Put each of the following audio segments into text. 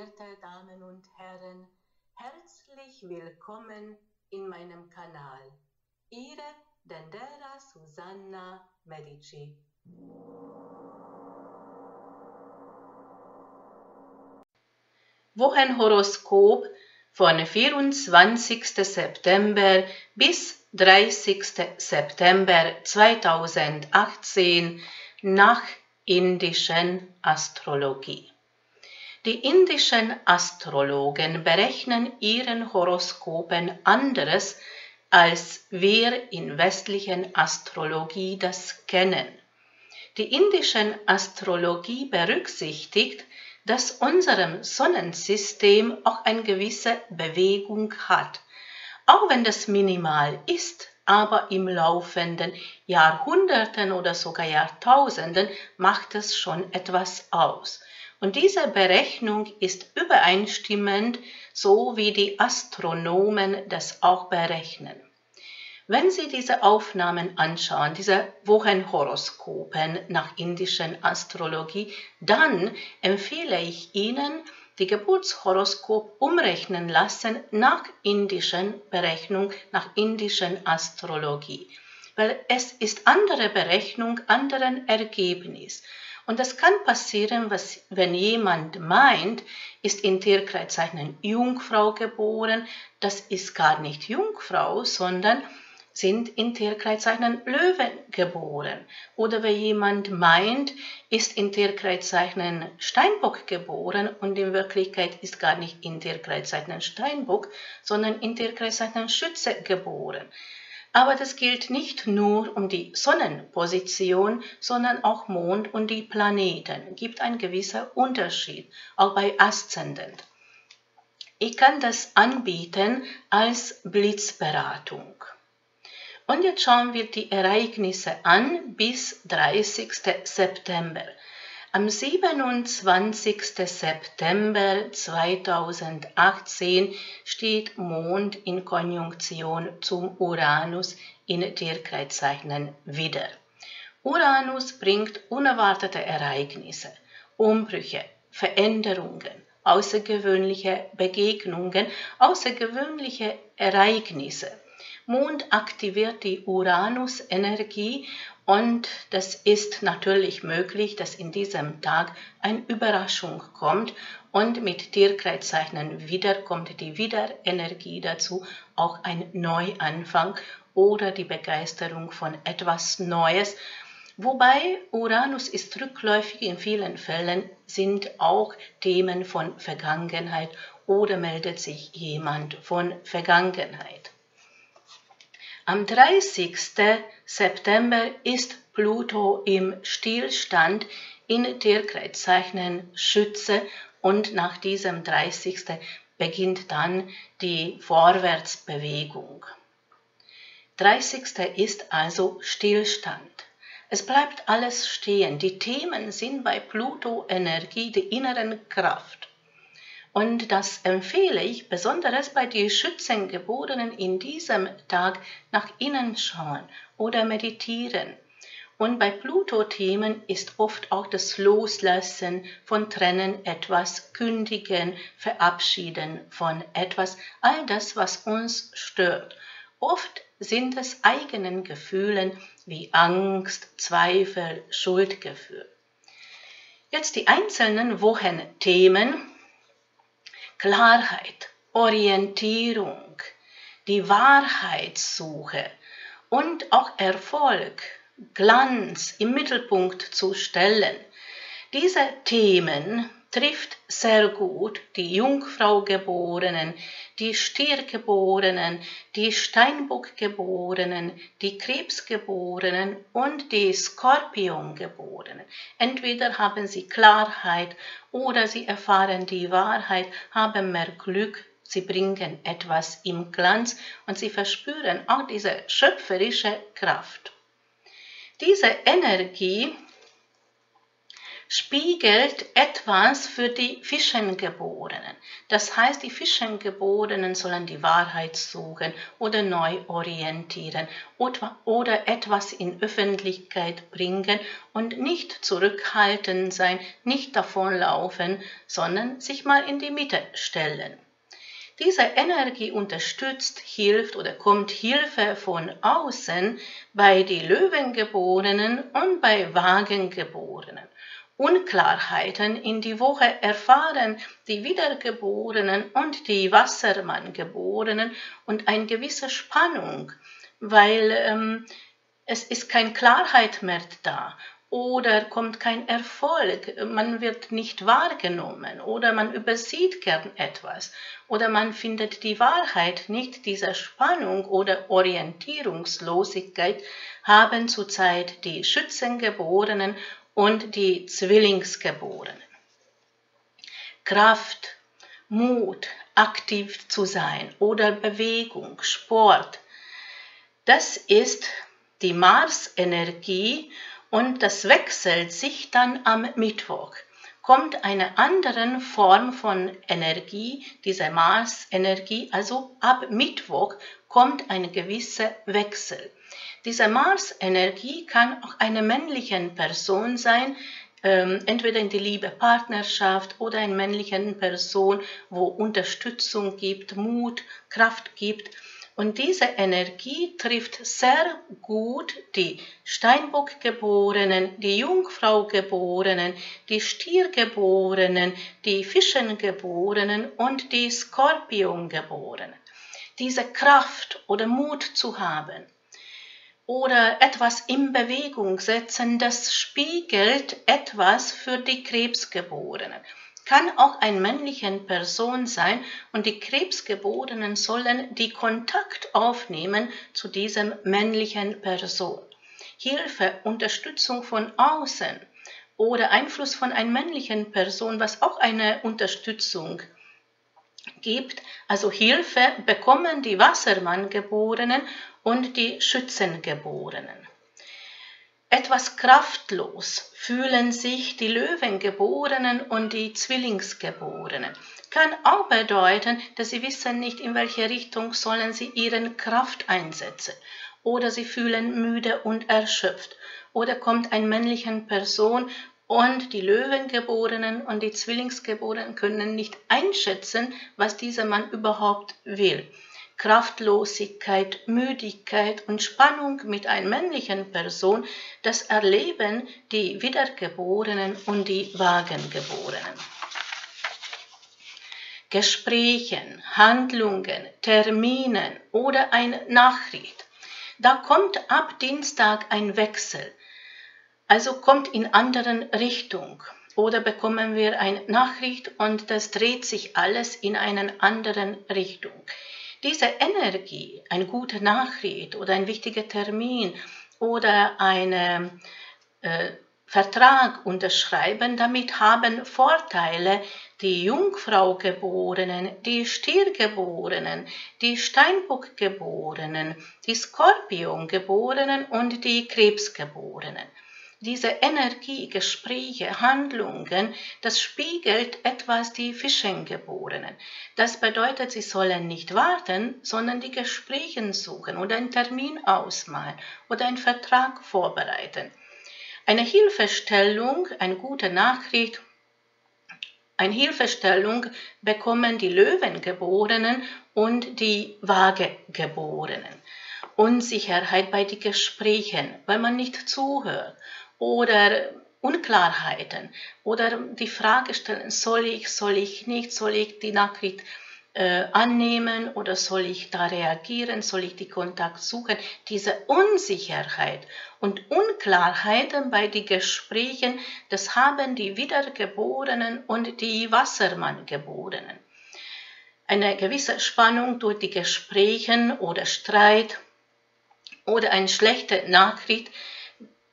verehrte Damen und Herren, herzlich willkommen in meinem Kanal. Ihre Dendera Susanna Medici. Wochenhoroskop von 24. September bis 30. September 2018 nach indischen Astrologie. Die indischen Astrologen berechnen ihren Horoskopen anderes, als wir in westlichen Astrologie das kennen. Die indische Astrologie berücksichtigt, dass unserem Sonnensystem auch eine gewisse Bewegung hat, auch wenn das minimal ist, aber im laufenden Jahrhunderten oder sogar Jahrtausenden macht es schon etwas aus. Und diese Berechnung ist übereinstimmend, so wie die Astronomen das auch berechnen. Wenn Sie diese Aufnahmen anschauen, diese Wochenhoroskopen nach indischen Astrologie, dann empfehle ich Ihnen, die Geburtshoroskop umrechnen lassen nach indischen Berechnung, nach indischen Astrologie. Weil es ist andere Berechnung, anderen Ergebnis. Und das kann passieren, was, wenn jemand meint, ist in Tierkreiszeichen Jungfrau geboren, das ist gar nicht Jungfrau, sondern sind in Tierkreiszeichen Löwen geboren. Oder wenn jemand meint, ist in Tierkreiszeichen Steinbock geboren und in Wirklichkeit ist gar nicht in Tierkreiszeichen Steinbock, sondern in Tierkreiszeichen Schütze geboren. Aber das gilt nicht nur um die Sonnenposition, sondern auch Mond und die Planeten. Gibt einen gewissen Unterschied, auch bei Aszendent. Ich kann das anbieten als Blitzberatung. Und jetzt schauen wir die Ereignisse an bis 30. September. Am 27. September 2018 steht Mond in Konjunktion zum Uranus in Tierkreiszeichen wieder. Uranus bringt unerwartete Ereignisse, Umbrüche, Veränderungen, außergewöhnliche Begegnungen, außergewöhnliche Ereignisse. Mond aktiviert die Uranus-Energie und das ist natürlich möglich, dass in diesem Tag eine Überraschung kommt und mit Tierkreiszeichen wieder kommt die Wiederenergie dazu, auch ein Neuanfang oder die Begeisterung von etwas Neues. Wobei Uranus ist rückläufig in vielen Fällen, sind auch Themen von Vergangenheit oder meldet sich jemand von Vergangenheit. Am 30. September ist Pluto im Stillstand in Tierkreiszeichen Schütze und nach diesem 30. beginnt dann die Vorwärtsbewegung. 30. ist also Stillstand. Es bleibt alles stehen. Die Themen sind bei Pluto Energie, die inneren Kraft. Und das empfehle ich besonders bei den Schützengeborenen in diesem Tag nach innen schauen oder meditieren. Und bei Pluto-Themen ist oft auch das Loslassen von Trennen etwas, Kündigen, Verabschieden von etwas, all das, was uns stört. Oft sind es eigenen Gefühlen wie Angst, Zweifel, Schuldgefühl. Jetzt die einzelnen Wochenthemen Klarheit, Orientierung, die Wahrheitssuche und auch Erfolg, Glanz im Mittelpunkt zu stellen. Diese Themen trifft sehr gut die Jungfrau-Geborenen, die Stiergeborenen, die Steinbock-Geborenen, die Krebsgeborenen und die Skorpion-Geborenen. Entweder haben sie Klarheit oder sie erfahren die Wahrheit, haben mehr Glück, sie bringen etwas im Glanz und sie verspüren auch diese schöpferische Kraft. Diese Energie spiegelt etwas für die Fischengeborenen. Das heißt, die Fischengeborenen sollen die Wahrheit suchen oder neu orientieren oder etwas in Öffentlichkeit bringen und nicht zurückhaltend sein, nicht davonlaufen, sondern sich mal in die Mitte stellen. Diese Energie unterstützt, hilft oder kommt Hilfe von außen bei die Löwengeborenen und bei Wagengeborenen. Unklarheiten in die Woche erfahren die Wiedergeborenen und die Wassermanngeborenen und eine gewisse Spannung, weil ähm, es ist keine Klarheit mehr da oder kommt kein Erfolg, man wird nicht wahrgenommen oder man übersieht gern etwas oder man findet die Wahrheit nicht. Diese Spannung oder Orientierungslosigkeit haben zurzeit die Schützengeborenen und die Zwillingsgeborenen. Kraft, Mut, aktiv zu sein oder Bewegung, Sport, das ist die Mars-Energie und das wechselt sich dann am Mittwoch. Kommt eine andere Form von Energie, diese Mars-Energie, also ab Mittwoch kommt ein gewisser Wechsel. Diese Mars-Energie kann auch eine männliche Person sein, ähm, entweder in die Liebe Partnerschaft oder eine männliche Person, wo Unterstützung gibt, Mut, Kraft gibt. Und diese Energie trifft sehr gut die Steinbock-Geborenen, die Jungfrau-Geborenen, die Stier-Geborenen, die Fischen-Geborenen und die Skorpion-Geborenen. Diese Kraft oder Mut zu haben oder etwas in Bewegung setzen, das spiegelt etwas für die Krebsgeborenen kann auch eine männliche Person sein und die Krebsgeborenen sollen die Kontakt aufnehmen zu diesem männlichen Person. Hilfe, Unterstützung von außen oder Einfluss von einer männlichen Person, was auch eine Unterstützung gibt. Also Hilfe bekommen die Wassermanngeborenen und die Schützengeborenen. Etwas kraftlos fühlen sich die Löwengeborenen und die Zwillingsgeborenen. Kann auch bedeuten, dass sie wissen nicht, in welche Richtung sollen sie ihren Kraft einsetzen. Oder sie fühlen müde und erschöpft. Oder kommt eine männliche Person und die Löwengeborenen und die Zwillingsgeborenen können nicht einschätzen, was dieser Mann überhaupt will. Kraftlosigkeit, Müdigkeit und Spannung mit einer männlichen Person, das erleben die Wiedergeborenen und die Wagengeborenen. Gesprächen, Handlungen, Terminen oder eine Nachricht. Da kommt ab Dienstag ein Wechsel, also kommt in anderen Richtung. Oder bekommen wir eine Nachricht und das dreht sich alles in einen anderen Richtung. Diese Energie, eine gute Nachricht oder ein wichtiger Termin oder einen äh, Vertrag unterschreiben, damit haben Vorteile die Jungfraugeborenen, die Stiergeborenen, die Steinbockgeborenen, die Skorpiongeborenen und die Krebsgeborenen diese Energie, Gespräche, Handlungen, das spiegelt etwas die Fischengeborenen. Das bedeutet, sie sollen nicht warten, sondern die Gespräche suchen oder einen Termin ausmalen oder einen Vertrag vorbereiten. Eine Hilfestellung, eine gute Nachricht, eine Hilfestellung bekommen die Löwengeborenen und die Waagegeborenen. Unsicherheit bei den Gesprächen, weil man nicht zuhört oder Unklarheiten oder die Frage stellen, soll ich, soll ich nicht, soll ich die Nachricht äh, annehmen oder soll ich da reagieren, soll ich die Kontakt suchen. Diese Unsicherheit und Unklarheiten bei den Gesprächen, das haben die Wiedergeborenen und die Wassermanngeborenen. Eine gewisse Spannung durch die Gespräche oder Streit oder eine schlechte Nachricht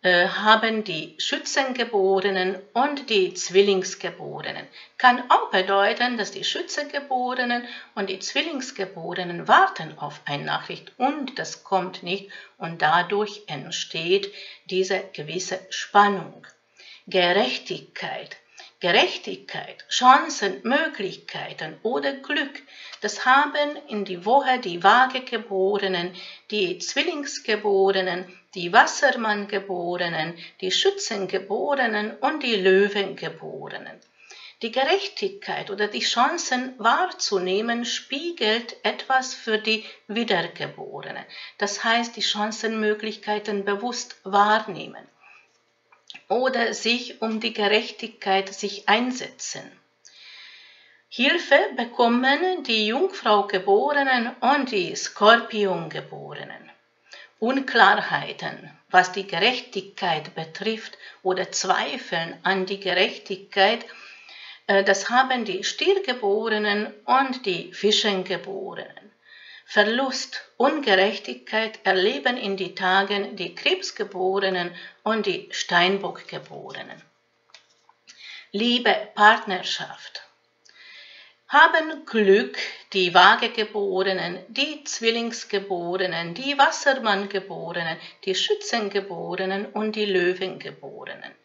haben die Schützengeborenen und die Zwillingsgeborenen. Kann auch bedeuten, dass die Schützengeborenen und die Zwillingsgeborenen warten auf eine Nachricht und das kommt nicht und dadurch entsteht diese gewisse Spannung. Gerechtigkeit. Gerechtigkeit, Chancen, Möglichkeiten oder Glück, das haben in die Woche die Waagegeborenen, die Zwillingsgeborenen, die Wassermanngeborenen, die Schützengeborenen und die Löwengeborenen. Die Gerechtigkeit oder die Chancen wahrzunehmen spiegelt etwas für die Wiedergeborenen. Das heißt, die Chancenmöglichkeiten bewusst wahrnehmen oder sich um die Gerechtigkeit sich einsetzen. Hilfe bekommen die Jungfrau-Geborenen und die Skorpion-Geborenen. Unklarheiten, was die Gerechtigkeit betrifft oder Zweifeln an die Gerechtigkeit, äh, das haben die Stiergeborenen und die Fischengeborenen. Verlust, Ungerechtigkeit erleben in die Tagen die Krebsgeborenen und die Steinbockgeborenen. Liebe, Partnerschaft. Haben Glück die Waagegeborenen, die Zwillingsgeborenen, die Wassermanngeborenen, die Schützengeborenen und die Löwengeborenen.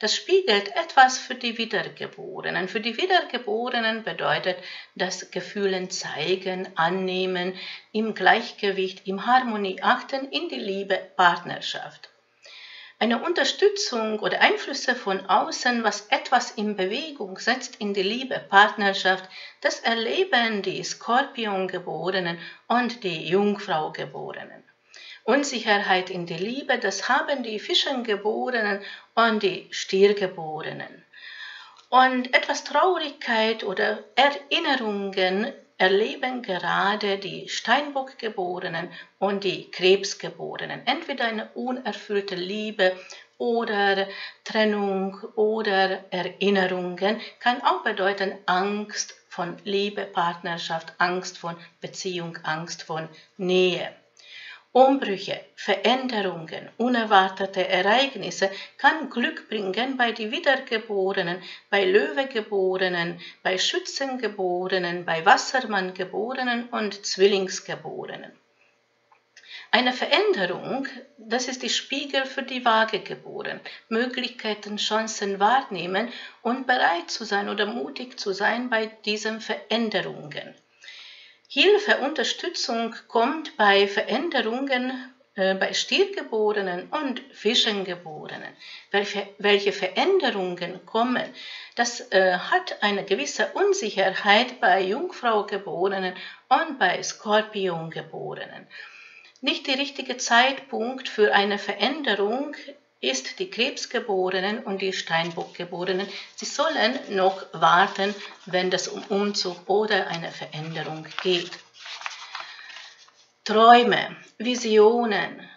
Das spiegelt etwas für die Wiedergeborenen. Für die Wiedergeborenen bedeutet das Gefühlen zeigen, annehmen, im Gleichgewicht, im Harmonie achten, in die Liebe, Partnerschaft. Eine Unterstützung oder Einflüsse von außen, was etwas in Bewegung setzt in die Liebe, Partnerschaft, das erleben die Skorpiongeborenen und die Jungfraugeborenen. Unsicherheit in die Liebe, das haben die Fischengeborenen und die Stiergeborenen. Und etwas Traurigkeit oder Erinnerungen erleben gerade die Steinbockgeborenen und die Krebsgeborenen. Entweder eine unerfüllte Liebe oder Trennung oder Erinnerungen kann auch bedeuten Angst von Liebe, Partnerschaft, Angst von Beziehung, Angst von Nähe. Umbrüche, Veränderungen, unerwartete Ereignisse kann Glück bringen bei die Wiedergeborenen, bei Löwegeborenen, bei Schützengeborenen, bei Wassermanngeborenen und Zwillingsgeborenen. Eine Veränderung, das ist die Spiegel für die Waagegeborenen. Möglichkeiten, Chancen wahrnehmen und bereit zu sein oder mutig zu sein bei diesen Veränderungen. Hilfe, Unterstützung kommt bei Veränderungen äh, bei Stiergeborenen und Fischengeborenen. Welche, welche Veränderungen kommen, das äh, hat eine gewisse Unsicherheit bei Jungfraugeborenen und bei Skorpiongeborenen. Nicht der richtige Zeitpunkt für eine Veränderung ist die Krebsgeborenen und die Steinbockgeborenen. Sie sollen noch warten, wenn es um Umzug oder eine Veränderung geht. Träume, Visionen,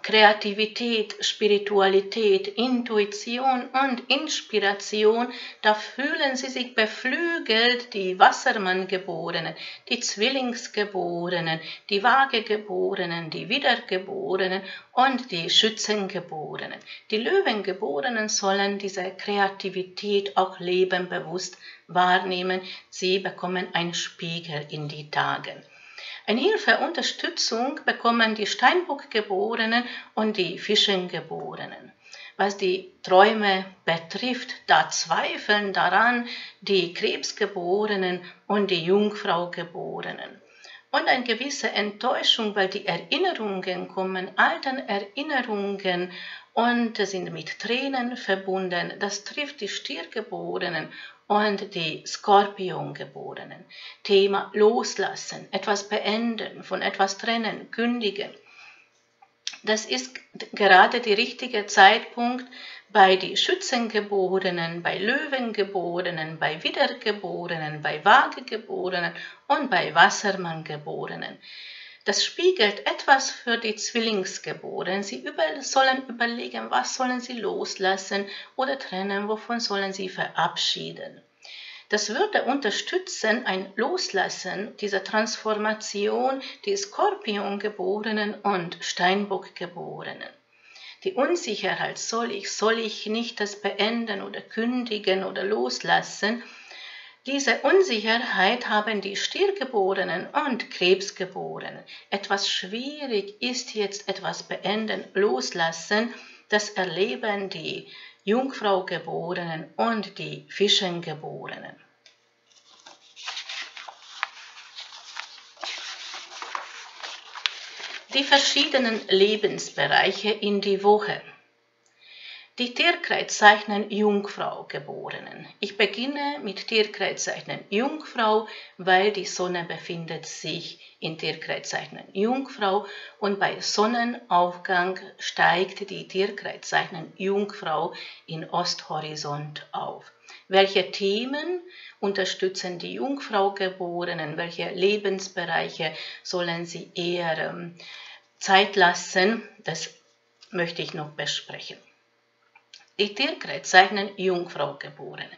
Kreativität, Spiritualität, Intuition und Inspiration, da fühlen sie sich beflügelt, die Wassermanngeborenen, die Zwillingsgeborenen, die Waagegeborenen, die Wiedergeborenen und die Schützengeborenen. Die Löwengeborenen sollen diese Kreativität auch lebenbewusst wahrnehmen. Sie bekommen einen Spiegel in die Tagen. Eine Hilfe, Unterstützung bekommen die Steinbockgeborenen und die Fischengeborenen. Was die Träume betrifft, da zweifeln daran die Krebsgeborenen und die Jungfraugeborenen. Und eine gewisse Enttäuschung, weil die Erinnerungen kommen, alten Erinnerungen und sind mit Tränen verbunden. Das trifft die Stiergeborenen und die Skorpiongeborenen. Thema Loslassen, etwas beenden, von etwas trennen, kündigen. Das ist gerade der richtige Zeitpunkt bei die Schützengeborenen, bei Löwengeborenen, bei Wiedergeborenen, bei Waagegeborenen und bei Wassermanngeborenen. Das spiegelt etwas für die Zwillingsgeborenen. Sie über, sollen überlegen, was sollen sie loslassen oder trennen, wovon sollen sie verabschieden. Das würde unterstützen ein Loslassen dieser Transformation die Skorpiongeborenen und Steinbockgeborenen. Die Unsicherheit, soll ich, soll ich nicht das beenden oder kündigen oder loslassen, diese Unsicherheit haben die Stiergeborenen und Krebsgeborenen. Etwas schwierig ist jetzt etwas beenden, loslassen. Das erleben die Jungfrau geborenen und die Fischen geborenen. Die verschiedenen Lebensbereiche in die Woche. Die Tierkreiszeichen Jungfrau geborenen. Ich beginne mit Tierkreiszeichen Jungfrau, weil die Sonne befindet sich in Tierkreiszeichen Jungfrau und bei Sonnenaufgang steigt die Tierkreiszeichen Jungfrau in Osthorizont auf. Welche Themen unterstützen die Jungfrau geborenen? Welche Lebensbereiche sollen sie eher ähm, Zeit lassen? Das möchte ich noch besprechen. Die Tierkreis zeichnen Jungfrau geboren.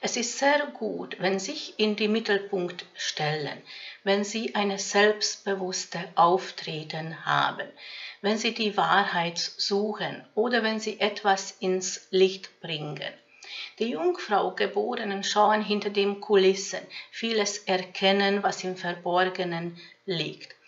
Es ist sehr gut, wenn Sie sich in den Mittelpunkt stellen, wenn Sie eine selbstbewusste Auftreten haben, wenn Sie die Wahrheit suchen oder wenn Sie etwas ins Licht bringen. Die Jungfrau Geborenen schauen hinter den Kulissen, vieles erkennen, was im Verborgenen liegt.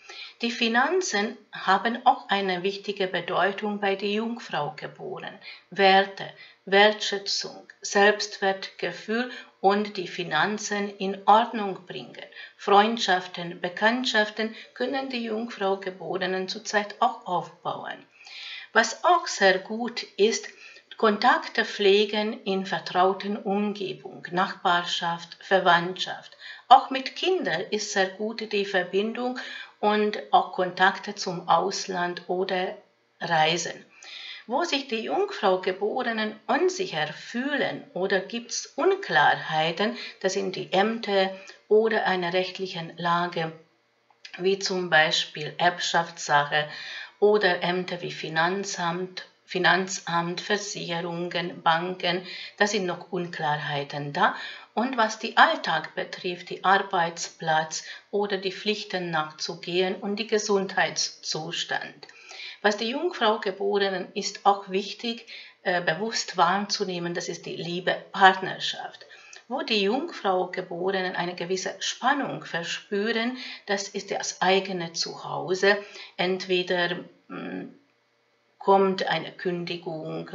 Die Finanzen haben auch eine wichtige Bedeutung bei der Jungfrau geboren. Werte, Wertschätzung, Selbstwertgefühl und die Finanzen in Ordnung bringen. Freundschaften, Bekanntschaften können die Jungfrau Geborenen zurzeit auch aufbauen. Was auch sehr gut ist, Kontakte pflegen in vertrauten Umgebung, Nachbarschaft, Verwandtschaft. Auch mit Kindern ist sehr gut die Verbindung und auch Kontakte zum Ausland oder Reisen. Wo sich die Jungfrau Geborenen unsicher fühlen oder gibt es Unklarheiten, das sind die Ämter oder einer rechtlichen Lage, wie zum Beispiel Erbschaftssache oder Ämter wie Finanzamt, Finanzamt, Versicherungen, Banken, da sind noch Unklarheiten da und was die Alltag betrifft, die Arbeitsplatz oder die Pflichten nachzugehen und die Gesundheitszustand. Was die Jungfrau Geborenen ist auch wichtig, äh, bewusst wahrzunehmen, das ist die Liebe Partnerschaft. Wo die Jungfrau Geborenen eine gewisse Spannung verspüren, das ist das eigene Zuhause. Entweder hm, kommt eine Kündigung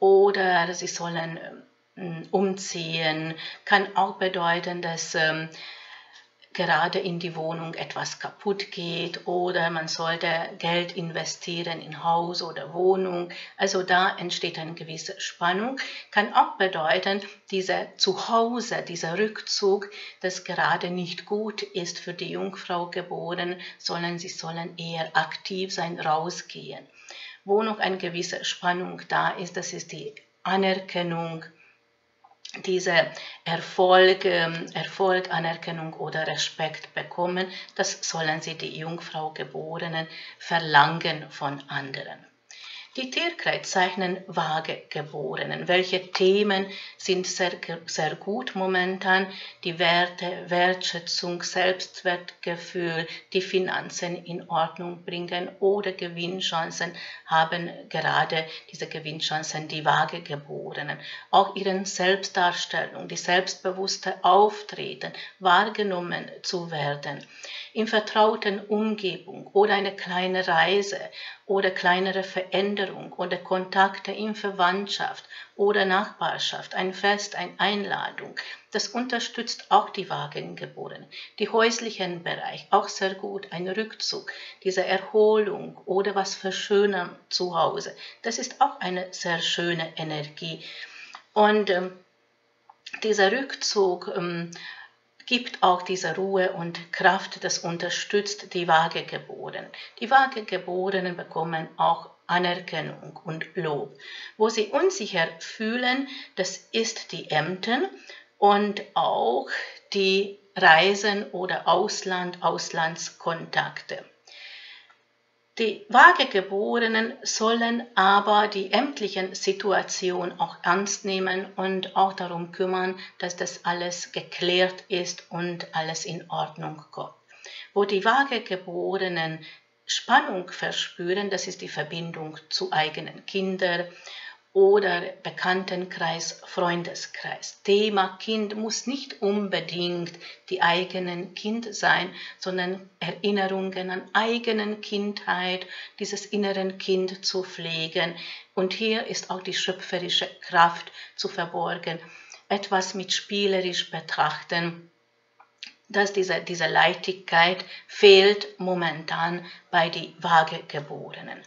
oder sie sollen umziehen, kann auch bedeuten, dass ähm, gerade in die Wohnung etwas kaputt geht oder man sollte Geld investieren in Haus oder Wohnung. Also da entsteht eine gewisse Spannung. Kann auch bedeuten, dieser Zuhause, dieser Rückzug, das gerade nicht gut ist für die Jungfrau geboren, sondern sie sollen eher aktiv sein, rausgehen. Wo noch eine gewisse Spannung da ist, das ist die Anerkennung, diese Erfolg, ähm, Erfolg, Anerkennung oder Respekt bekommen, das sollen sie die Jungfrau Geborenen verlangen von anderen. Die Tierkreis zeichnen vage Geborenen. Welche Themen sind sehr, sehr gut momentan? Die Werte, Wertschätzung, Selbstwertgefühl, die Finanzen in Ordnung bringen oder Gewinnchancen haben gerade diese Gewinnchancen die vage Geborenen. Auch ihren Selbstdarstellung, die selbstbewusste Auftreten, wahrgenommen zu werden in vertrauten Umgebung oder eine kleine Reise oder kleinere Veränderung oder Kontakte in Verwandtschaft oder Nachbarschaft, ein Fest, eine Einladung. Das unterstützt auch die Wagengeborenen. Die häuslichen Bereich auch sehr gut, ein Rückzug, diese Erholung oder was für schöner zu Hause. Das ist auch eine sehr schöne Energie. Und ähm, dieser Rückzug ähm, gibt auch diese Ruhe und Kraft, das unterstützt die Waagegeborenen. Die Waagegeborenen bekommen auch Anerkennung und Lob. Wo sie unsicher fühlen, das ist die Ämter und auch die Reisen oder Ausland, Auslandskontakte. Die Waagegeborenen sollen aber die ämtlichen Situation auch ernst nehmen und auch darum kümmern, dass das alles geklärt ist und alles in Ordnung kommt. Wo die Waagegeborenen Spannung verspüren, das ist die Verbindung zu eigenen Kindern oder Bekanntenkreis, Freundeskreis. Thema Kind muss nicht unbedingt die eigenen Kind sein, sondern Erinnerungen an eigenen Kindheit, dieses inneren Kind zu pflegen. Und hier ist auch die schöpferische Kraft zu verborgen. Etwas mit spielerisch betrachten, dass diese, diese Leichtigkeit fehlt momentan bei den Waagegeborenen.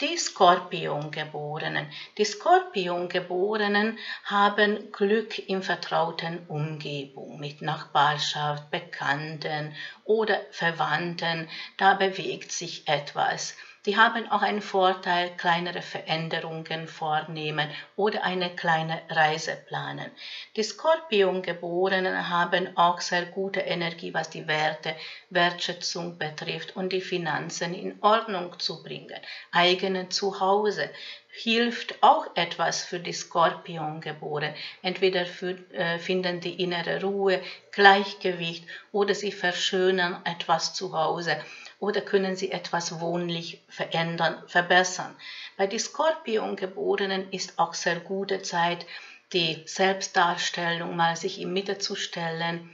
Die Skorpiongeborenen. Die Skorpiongeborenen haben Glück in vertrauten Umgebung mit Nachbarschaft, Bekannten oder Verwandten. Da bewegt sich etwas. Die haben auch einen Vorteil, kleinere Veränderungen vornehmen oder eine kleine Reise planen. Die Skorpiongeborenen haben auch sehr gute Energie, was die Werte, Wertschätzung betrifft und die Finanzen in Ordnung zu bringen. Eigene Zuhause hilft auch etwas für die Skorpiongeborenen. Entweder für, äh, finden die innere Ruhe, Gleichgewicht oder sie verschönern etwas zu Hause oder können sie etwas wohnlich verändern, verbessern. Bei den Skorpiongeborenen ist auch sehr gute Zeit, die Selbstdarstellung mal sich in Mitte zu stellen,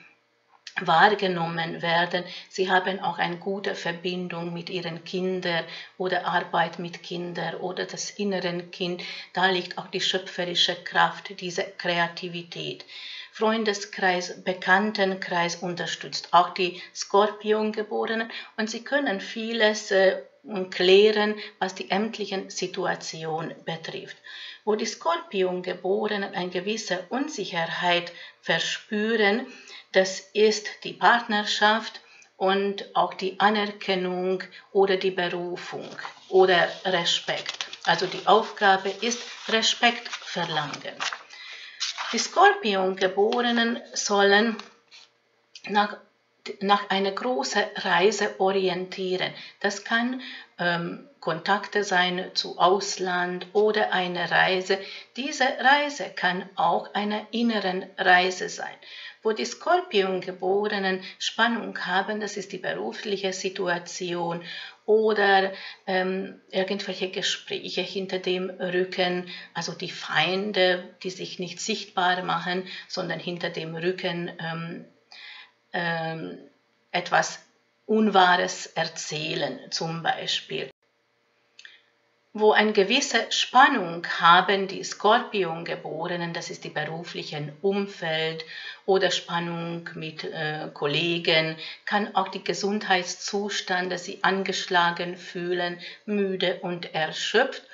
wahrgenommen werden. Sie haben auch eine gute Verbindung mit ihren Kindern oder Arbeit mit Kindern oder das inneren Kind. Da liegt auch die schöpferische Kraft, diese Kreativität. Freundeskreis, Bekanntenkreis unterstützt, auch die Skorpiongeborenen und sie können vieles äh, klären, was die ämtlichen Situation betrifft. Wo die Skorpiongeborenen eine gewisse Unsicherheit verspüren, das ist die Partnerschaft und auch die Anerkennung oder die Berufung oder Respekt. Also die Aufgabe ist Respekt verlangen. Die Skorpiongeborenen sollen nach, nach einer großen Reise orientieren. Das kann ähm, Kontakte sein zu Ausland oder eine Reise. Diese Reise kann auch eine inneren Reise sein. Wo die Skorpiongeborenen Spannung haben, das ist die berufliche Situation oder ähm, irgendwelche Gespräche hinter dem Rücken, also die Feinde, die sich nicht sichtbar machen, sondern hinter dem Rücken ähm, ähm, etwas Unwahres erzählen zum Beispiel wo eine gewisse Spannung haben die Skorpiongeborenen, das ist die beruflichen Umfeld oder Spannung mit äh, Kollegen, kann auch die Gesundheitszustand, dass sie angeschlagen fühlen, müde und erschöpft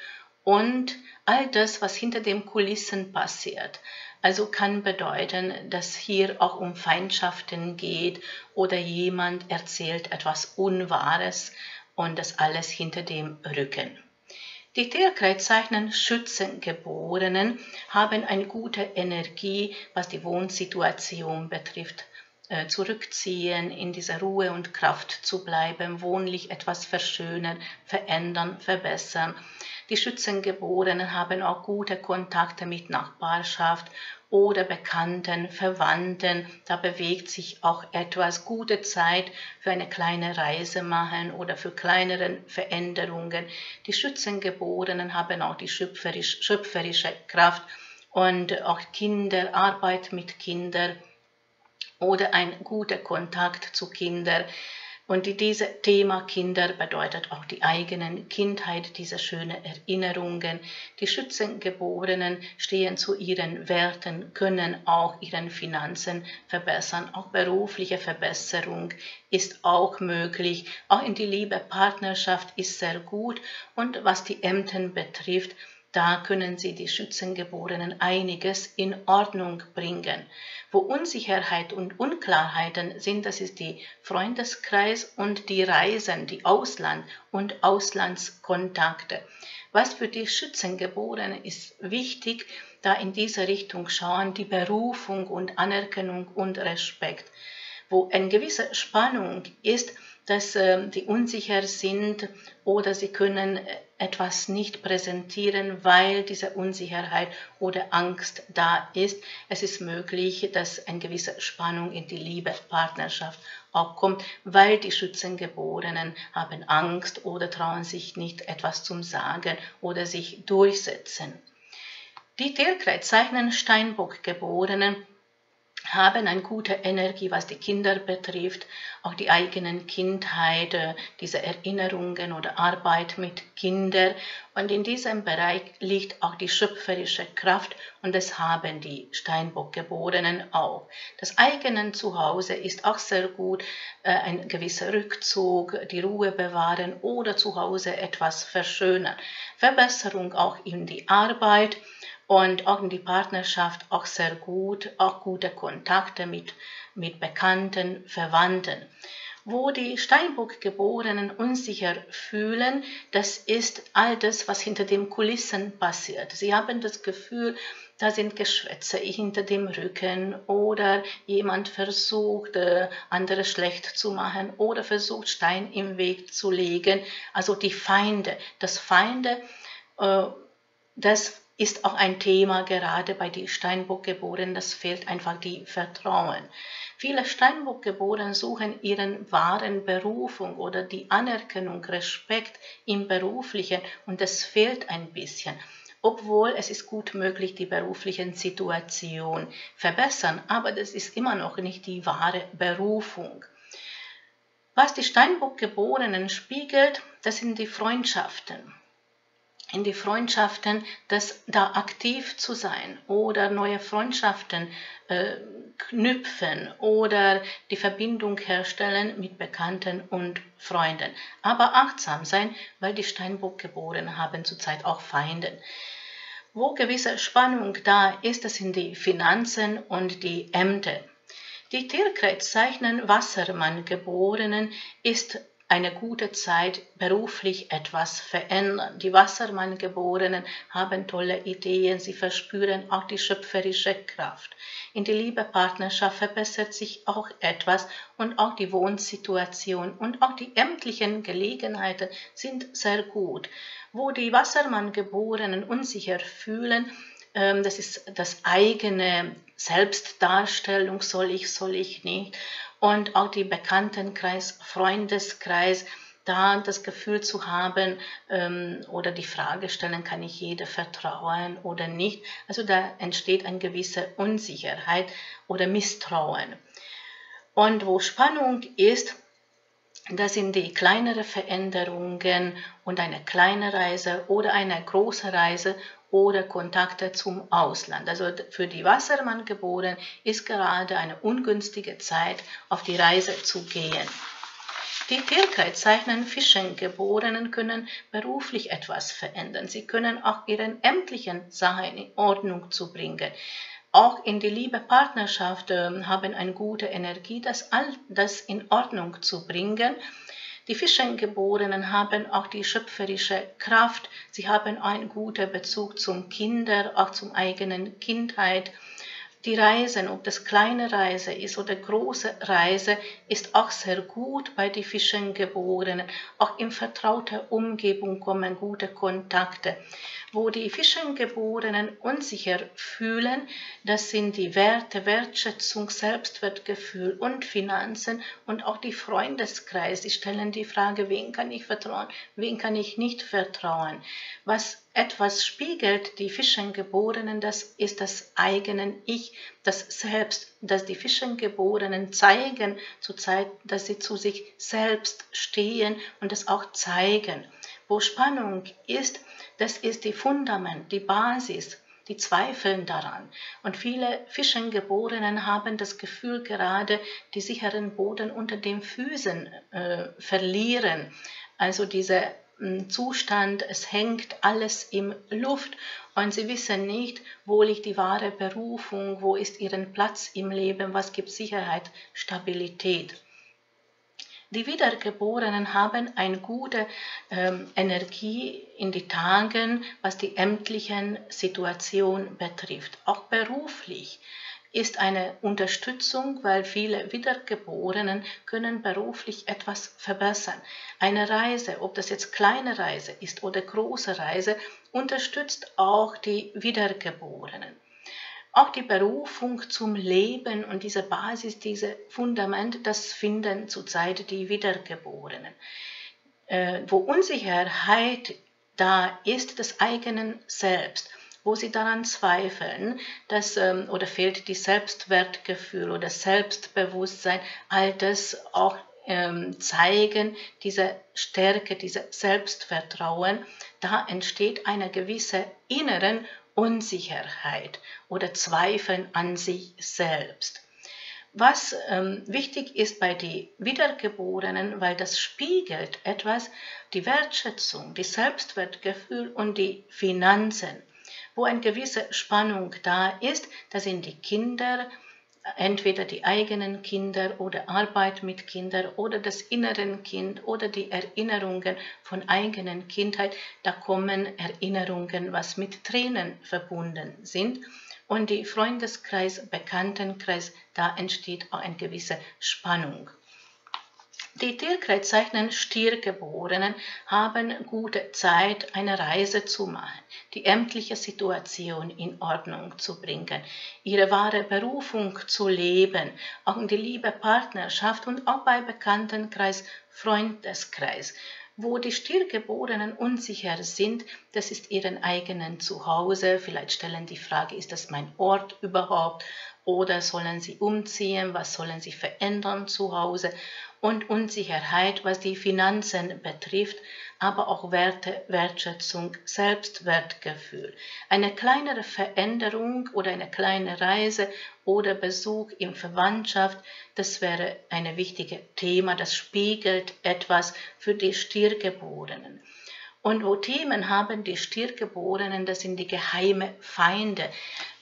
und all das, was hinter den Kulissen passiert. Also kann bedeuten, dass hier auch um Feindschaften geht oder jemand erzählt etwas Unwahres und das alles hinter dem Rücken. Die Tierkreiszeichen Schützengeborenen haben eine gute Energie, was die Wohnsituation betrifft. Äh, zurückziehen, in dieser Ruhe und Kraft zu bleiben, wohnlich etwas verschönern, verändern, verbessern. Die Schützengeborenen haben auch gute Kontakte mit Nachbarschaft oder Bekannten, Verwandten. Da bewegt sich auch etwas gute Zeit für eine kleine Reise machen oder für kleinere Veränderungen. Die Schützengeborenen haben auch die schöpferisch, schöpferische Kraft und auch Kinder, Arbeit mit Kindern oder ein guter Kontakt zu Kindern und dieses Thema Kinder bedeutet auch die eigenen Kindheit, diese schönen Erinnerungen. Die Schützengeborenen stehen zu ihren Werten, können auch ihren Finanzen verbessern. Auch berufliche Verbesserung ist auch möglich. Auch in die Liebe Partnerschaft ist sehr gut. Und was die Ämter betrifft, da können Sie die Schützengeborenen einiges in Ordnung bringen. Wo Unsicherheit und Unklarheiten sind, das ist die Freundeskreis und die Reisen, die Ausland- und Auslandskontakte. Was für die Schützengeborenen ist wichtig, da in diese Richtung schauen, die Berufung und Anerkennung und Respekt. Wo eine gewisse Spannung ist, dass äh, die unsicher sind oder sie können äh, etwas nicht präsentieren, weil diese Unsicherheit oder Angst da ist. Es ist möglich, dass eine gewisse Spannung in die Liebe, Partnerschaft auch kommt, weil die Schützengeborenen haben Angst oder trauen sich nicht etwas zum Sagen oder sich durchsetzen. Die Tierkreiszeichen Steinbock-Geborenen haben eine gute Energie, was die Kinder betrifft, auch die eigenen Kindheit, äh, diese Erinnerungen oder Arbeit mit Kindern. Und in diesem Bereich liegt auch die schöpferische Kraft und das haben die Steinbock-Geborenen auch. Das eigene Zuhause ist auch sehr gut, äh, ein gewisser Rückzug, die Ruhe bewahren oder zu Hause etwas verschönern. Verbesserung auch in die Arbeit und auch in die Partnerschaft auch sehr gut, auch gute Kontakte mit, mit Bekannten, Verwandten. Wo die Steinbock-Geborenen unsicher fühlen, das ist all das, was hinter den Kulissen passiert. Sie haben das Gefühl, da sind Geschwätze hinter dem Rücken oder jemand versucht, äh, andere schlecht zu machen oder versucht, Stein im Weg zu legen. Also die Feinde, das Feinde, äh, das ist auch ein Thema gerade bei den Steinbock-Geborenen. Das fehlt einfach die Vertrauen. Viele Steinbock-Geborenen suchen ihren wahren Berufung oder die Anerkennung, Respekt im Beruflichen und das fehlt ein bisschen. Obwohl es ist gut möglich, die berufliche Situation verbessern, aber das ist immer noch nicht die wahre Berufung. Was die Steinbock-Geborenen spiegelt, das sind die Freundschaften in die Freundschaften, das da aktiv zu sein oder neue Freundschaften äh, knüpfen oder die Verbindung herstellen mit Bekannten und Freunden. Aber achtsam sein, weil die Steinbock-Geborenen haben zurzeit auch Feinde. Wo gewisse Spannung da ist, das sind die Finanzen und die Ämter. Die Tierkreiszeichen Wassermann-Geborenen ist eine gute Zeit beruflich etwas verändern. Die Wassermann-Geborenen haben tolle Ideen, sie verspüren auch die schöpferische Kraft. In der Liebepartnerschaft verbessert sich auch etwas und auch die Wohnsituation und auch die ämtlichen Gelegenheiten sind sehr gut. Wo die Wassermann-Geborenen unsicher fühlen, ähm, das ist das eigene Selbstdarstellung, soll ich, soll ich nicht und auch die Bekanntenkreis, Freundeskreis, da das Gefühl zu haben ähm, oder die Frage stellen, kann ich jeder vertrauen oder nicht. Also da entsteht eine gewisse Unsicherheit oder Misstrauen. Und wo Spannung ist, das sind die kleineren Veränderungen und eine kleine Reise oder eine große Reise oder Kontakte zum Ausland. Also für die Wassermann geboren ist gerade eine ungünstige Zeit, auf die Reise zu gehen. Die Tierkreiszeichen Fischengeborenen können beruflich etwas verändern. Sie können auch ihren ämtlichen Sachen in Ordnung zu bringen. Auch in die Liebe Partnerschaft äh, haben eine gute Energie, das all das in Ordnung zu bringen die Fischengeborenen haben auch die schöpferische Kraft, sie haben einen guten Bezug zum Kinder, auch zum eigenen Kindheit. Die Reisen, ob das kleine Reise ist oder große Reise, ist auch sehr gut bei den Fischengeborenen. Auch in vertrauter Umgebung kommen gute Kontakte wo die Fischengeborenen unsicher fühlen, das sind die Werte, Wertschätzung, Selbstwertgefühl und Finanzen und auch die Freundeskreis. Sie stellen die Frage, wen kann ich vertrauen, wen kann ich nicht vertrauen. Was etwas spiegelt die Fischengeborenen, das ist das eigene Ich, das Selbst, das die Fischengeborenen zeigen zurzeit, dass sie zu sich selbst stehen und es auch zeigen. Wo Spannung ist, das ist die Fundament, die Basis, die zweifeln daran. Und viele Fischengeborenen haben das Gefühl, gerade die sicheren Boden unter den Füßen äh, verlieren. Also dieser hm, Zustand, es hängt alles im Luft und sie wissen nicht, wo liegt die wahre Berufung, wo ist ihren Platz im Leben, was gibt Sicherheit, Stabilität. Die Wiedergeborenen haben eine gute ähm, Energie in die Tagen, was die ämtlichen Situation betrifft. Auch beruflich ist eine Unterstützung, weil viele Wiedergeborenen können beruflich etwas verbessern. Eine Reise, ob das jetzt kleine Reise ist oder große Reise, unterstützt auch die Wiedergeborenen. Auch die Berufung zum Leben und diese Basis, diese Fundament, das finden zurzeit die Wiedergeborenen. Äh, wo Unsicherheit da ist, des eigenen Selbst, wo sie daran zweifeln, dass ähm, oder fehlt die Selbstwertgefühl oder Selbstbewusstsein, all das auch ähm, zeigen, diese Stärke, dieses Selbstvertrauen, da entsteht eine gewisse inneren Unsicherheit oder Zweifeln an sich selbst. Was ähm, wichtig ist bei den Wiedergeborenen, weil das spiegelt etwas, die Wertschätzung, die Selbstwertgefühl und die Finanzen. Wo eine gewisse Spannung da ist, da sind die Kinder, entweder die eigenen Kinder oder Arbeit mit Kindern oder das inneren Kind oder die Erinnerungen von eigenen Kindheit, da kommen Erinnerungen, was mit Tränen verbunden sind. Und die Freundeskreis, Bekanntenkreis, da entsteht auch eine gewisse Spannung. Die Tierkreiszeichnen Stiergeborenen haben gute Zeit, eine Reise zu machen, die ämtliche Situation in Ordnung zu bringen, ihre wahre Berufung zu leben, auch in die Liebe Partnerschaft und auch bei Bekanntenkreis, Freundeskreis. Wo die Stiergeborenen unsicher sind, das ist ihren eigenen Zuhause. Vielleicht stellen die Frage, ist das mein Ort überhaupt? Oder sollen sie umziehen? Was sollen sie verändern zu Hause? und Unsicherheit, was die Finanzen betrifft, aber auch Werte, Wertschätzung, Selbstwertgefühl. Eine kleinere Veränderung oder eine kleine Reise oder Besuch in Verwandtschaft, das wäre ein wichtiges Thema, das spiegelt etwas für die Stiergeborenen. Und wo Themen haben die Stiergeborenen, das sind die geheime Feinde.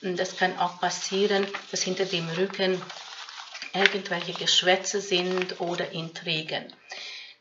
Das kann auch passieren, dass hinter dem Rücken irgendwelche Geschwätze sind oder Intrigen.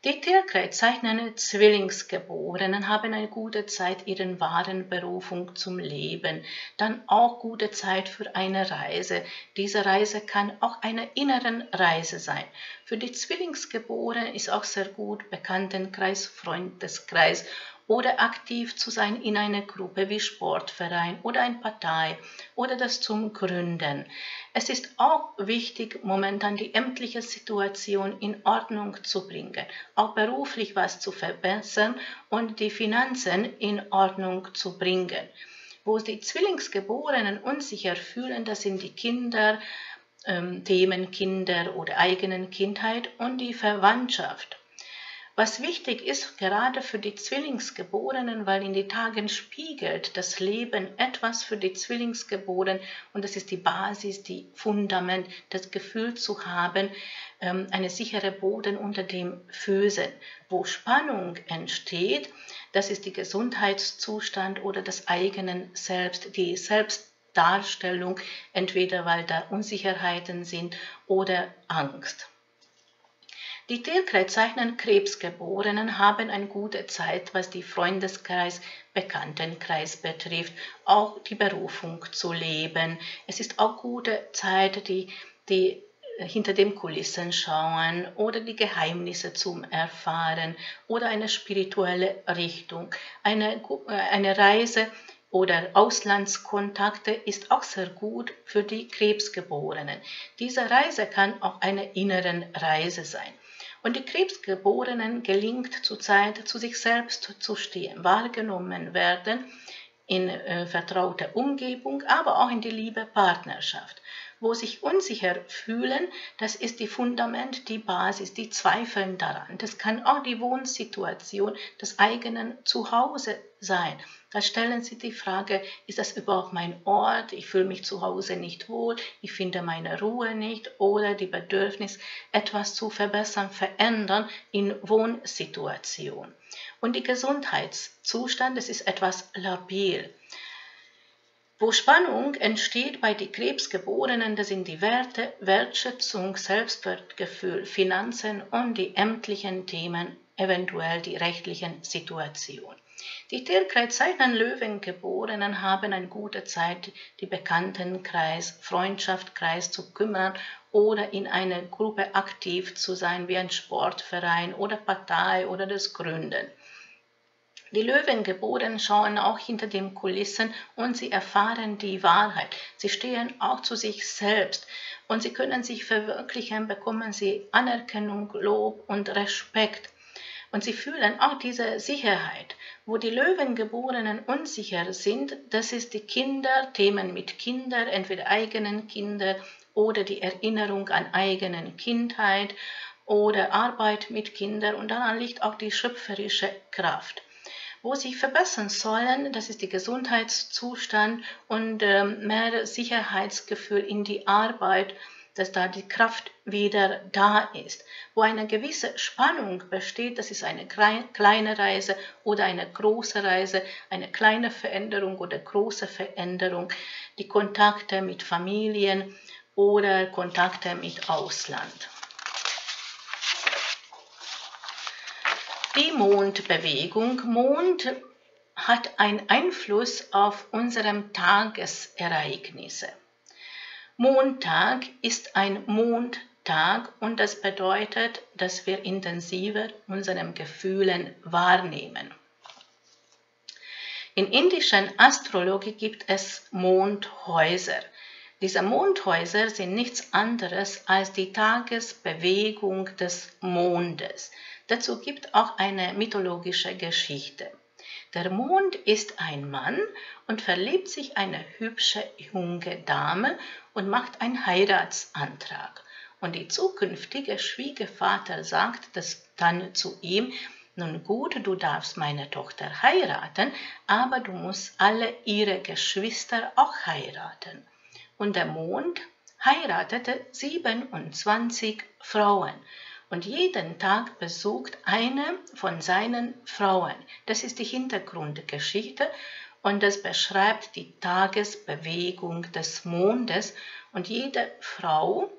Die Tierkreiszeichner Zwillingsgeborenen haben eine gute Zeit ihren wahren Berufung zum Leben, dann auch gute Zeit für eine Reise. Diese Reise kann auch eine inneren Reise sein. Für die Zwillingsgeborenen ist auch sehr gut Bekanntenkreis, Freundeskreis oder aktiv zu sein in einer Gruppe wie Sportverein oder eine Partei oder das zum Gründen. Es ist auch wichtig, momentan die ämtliche Situation in Ordnung zu bringen, auch beruflich was zu verbessern und die Finanzen in Ordnung zu bringen. Wo die Zwillingsgeborenen unsicher fühlen, das sind die Kinder, ähm, Themen Kinder oder eigenen Kindheit und die Verwandtschaft. Was wichtig ist, gerade für die Zwillingsgeborenen, weil in den Tagen spiegelt das Leben etwas für die Zwillingsgeborenen und das ist die Basis, die Fundament, das Gefühl zu haben, ähm, eine sichere Boden unter dem Füßen. Wo Spannung entsteht, das ist die Gesundheitszustand oder das eigenen Selbst, die Selbstdarstellung, entweder weil da Unsicherheiten sind oder Angst. Die Tierkreiszeichner Krebsgeborenen haben eine gute Zeit, was die Freundeskreis, Bekanntenkreis betrifft, auch die Berufung zu leben. Es ist auch gute Zeit, die, die hinter den Kulissen schauen oder die Geheimnisse zum Erfahren oder eine spirituelle Richtung. Eine, eine Reise oder Auslandskontakte ist auch sehr gut für die Krebsgeborenen. Diese Reise kann auch eine innere Reise sein. Und die Krebsgeborenen gelingt zurzeit, zu sich selbst zu stehen, wahrgenommen werden in äh, vertrauter Umgebung, aber auch in die Liebe Partnerschaft. Wo sich unsicher fühlen, das ist die Fundament, die Basis, die zweifeln daran. Das kann auch die Wohnsituation des eigenen Zuhause sein. Da stellen Sie die Frage, ist das überhaupt mein Ort? Ich fühle mich zu Hause nicht wohl, ich finde meine Ruhe nicht oder die Bedürfnis, etwas zu verbessern, verändern in Wohnsituation. Und die Gesundheitszustand, das ist etwas labil. Wo Spannung entsteht bei den Krebsgeborenen, das sind die Werte, Wertschätzung, Selbstwertgefühl, Finanzen und die ämtlichen Themen, eventuell die rechtlichen Situationen. Die Tierkreiszeichen Löwengeborenen haben eine gute Zeit, die Bekanntenkreis, Freundschaftskreis zu kümmern oder in einer Gruppe aktiv zu sein, wie ein Sportverein oder Partei oder das Gründen. Die Löwengeborenen schauen auch hinter den Kulissen und sie erfahren die Wahrheit. Sie stehen auch zu sich selbst und sie können sich verwirklichen, bekommen sie Anerkennung, Lob und Respekt Und sie fühlen auch diese Sicherheit. Wo die Löwengeborenen unsicher sind, das ist die Kinder, Themen mit Kindern, entweder eigenen Kinder oder die Erinnerung an eigenen Kindheit oder Arbeit mit Kindern und daran liegt auch die schöpferische Kraft. Wo sie verbessern sollen, das ist der Gesundheitszustand und äh, mehr Sicherheitsgefühl in die Arbeit dass da die Kraft wieder da ist. Wo eine gewisse Spannung besteht, das ist eine kleine Reise oder eine große Reise, eine kleine Veränderung oder große Veränderung, die Kontakte mit Familien oder Kontakte mit Ausland. Die Mondbewegung. Mond hat einen Einfluss auf unsere Tagesereignisse. Montag ist ein Mondtag und das bedeutet, dass wir intensiver unsere Gefühlen wahrnehmen. In indischen Astrologie gibt es Mondhäuser. Diese Mondhäuser sind nichts anderes als die Tagesbewegung des Mondes. Dazu gibt auch eine mythologische Geschichte. Der Mond ist ein Mann und verliebt sich eine hübsche junge Dame und macht einen Heiratsantrag. Und die zukünftige Schwiegervater sagt das dann zu ihm, nun gut, du darfst meine Tochter heiraten, aber du musst alle ihre Geschwister auch heiraten. Und der Mond heiratete 27 Frauen und jeden Tag besucht eine von seinen Frauen. Das ist die Hintergrundgeschichte und das beschreibt die Tagesbewegung des Mondes und jede Frau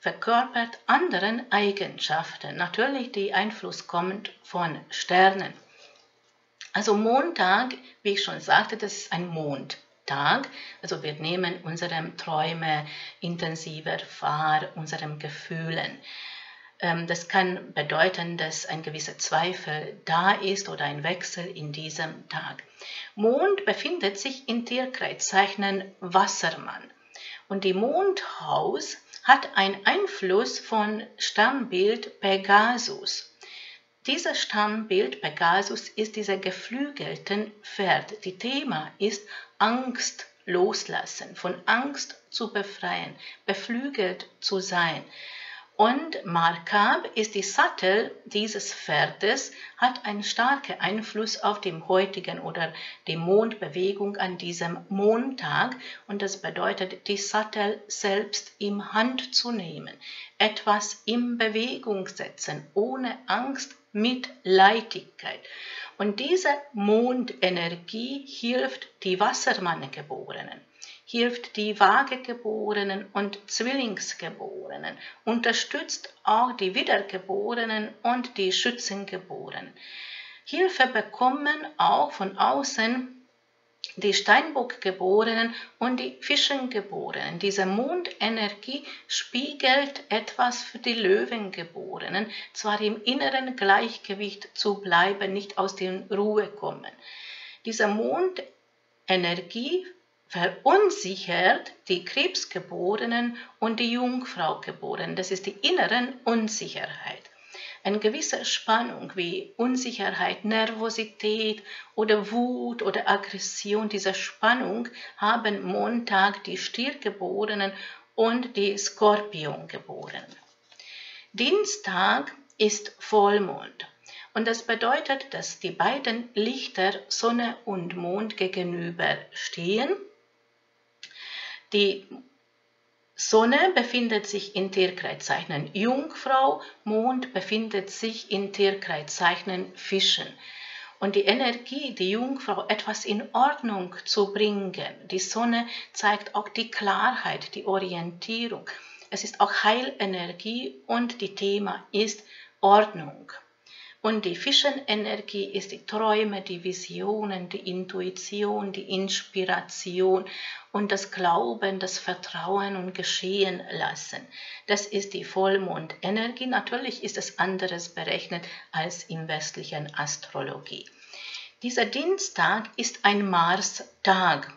verkörpert anderen Eigenschaften. Natürlich die Einfluss kommt von Sternen. Also Montag, wie ich schon sagte, das ist ein Mondtag. Also wir nehmen unsere Träume intensiver wahr, unseren Gefühlen. Ähm, das kann bedeuten, dass ein gewisser Zweifel da ist oder ein Wechsel in diesem Tag. Mond befindet sich in Tierkreiszeichen Wassermann. Und die Mondhaus hat einen Einfluss von Stammbild Pegasus. Dieses Stammbild Pegasus ist dieser geflügelten Pferd. Die Thema ist Angst loslassen, von Angst zu befreien, beflügelt zu sein. Und Markab ist die Sattel dieses Pferdes, hat einen starken Einfluss auf den heutigen oder die Mondbewegung an diesem Montag. Und das bedeutet, die Sattel selbst im Hand zu nehmen, etwas in Bewegung setzen, ohne Angst, mit Leichtigkeit. Und diese Mondenergie hilft die Wassermanngeborenen hilft die Waagegeborenen und Zwillingsgeborenen, unterstützt auch die Wiedergeborenen und die Schützengeborenen. Hilfe bekommen auch von außen die Steinbockgeborenen und die Fischengeborenen. Diese Mondenergie spiegelt etwas für die Löwengeborenen, zwar im inneren Gleichgewicht zu bleiben, nicht aus der Ruhe kommen. Diese Mondenergie verunsichert die Krebsgeborenen und die Jungfraugeborenen. Das ist die inneren Unsicherheit. Eine gewisse Spannung wie Unsicherheit, Nervosität oder Wut oder Aggression, diese Spannung haben Montag die Stiergeborenen und die Skorpiongeborenen. Dienstag ist Vollmond. Und das bedeutet, dass die beiden Lichter Sonne und Mond gegenüber stehen die Sonne befindet sich in Tierkreiszeichen Jungfrau, Mond befindet sich in Tierkreiszeichen Fischen. Und die Energie, die Jungfrau etwas in Ordnung zu bringen, die Sonne zeigt auch die Klarheit, die Orientierung. Es ist auch Heilenergie und die Thema ist Ordnung. Und die Fischenenergie ist die Träume, die Visionen, die Intuition, die Inspiration und das Glauben, das Vertrauen und Geschehen lassen. Das ist die Vollmondenergie. Natürlich ist es anderes berechnet als im westlichen Astrologie. Dieser Dienstag ist ein Mars-Tag.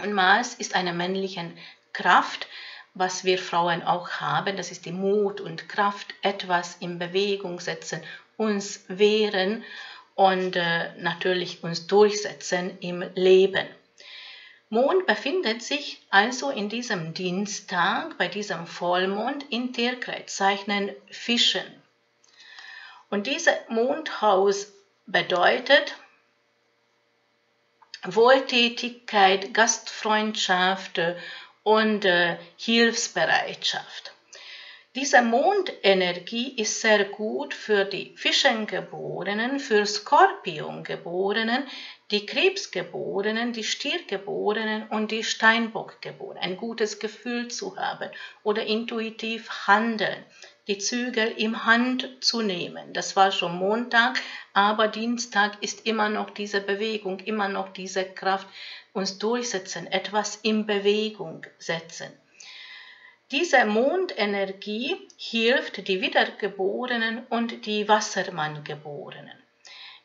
Und Mars ist eine männliche Kraft, was wir Frauen auch haben. Das ist die Mut und Kraft, etwas in Bewegung setzen uns wehren und äh, natürlich uns durchsetzen im Leben. Mond befindet sich also in diesem Dienstag, bei diesem Vollmond, in Tierkreiszeichen Fischen. Und dieses Mondhaus bedeutet Wohltätigkeit, Gastfreundschaft und äh, Hilfsbereitschaft. Diese Mondenergie ist sehr gut für die Fischengeborenen, für Skorpiongeborenen, die Krebsgeborenen, die Stiergeborenen und die Steinbockgeborenen. Ein gutes Gefühl zu haben oder intuitiv handeln, die Zügel im Hand zu nehmen. Das war schon Montag, aber Dienstag ist immer noch diese Bewegung, immer noch diese Kraft, uns durchsetzen, etwas in Bewegung setzen. Diese Mondenergie hilft die Wiedergeborenen und die Wassermanngeborenen.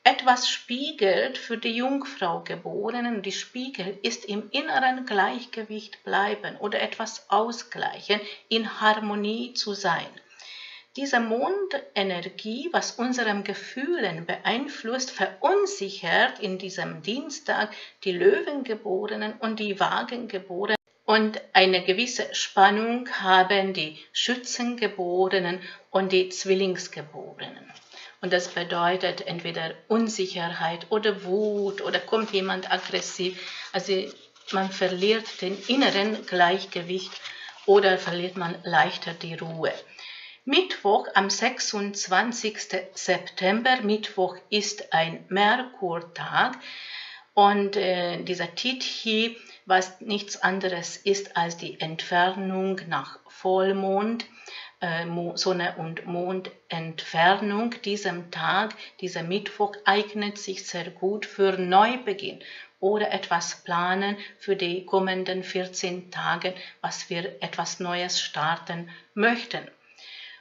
Etwas spiegelt für die Jungfraugeborenen, die Spiegel ist im inneren Gleichgewicht bleiben oder etwas ausgleichen, in Harmonie zu sein. Diese Mondenergie, was unserem Gefühlen beeinflusst, verunsichert in diesem Dienstag die Löwengeborenen und die Wagengeborenen und eine gewisse Spannung haben die Schützengeborenen und die Zwillingsgeborenen. Und das bedeutet entweder Unsicherheit oder Wut oder kommt jemand aggressiv. Also man verliert den inneren Gleichgewicht oder verliert man leichter die Ruhe. Mittwoch am 26. September, Mittwoch ist ein Merkurtag und äh, dieser Tithi was nichts anderes ist als die Entfernung nach Vollmond, äh, Sonne und Mondentfernung. Diesem Tag, dieser Mittwoch eignet sich sehr gut für Neubeginn oder etwas planen für die kommenden 14 Tage, was wir etwas Neues starten möchten.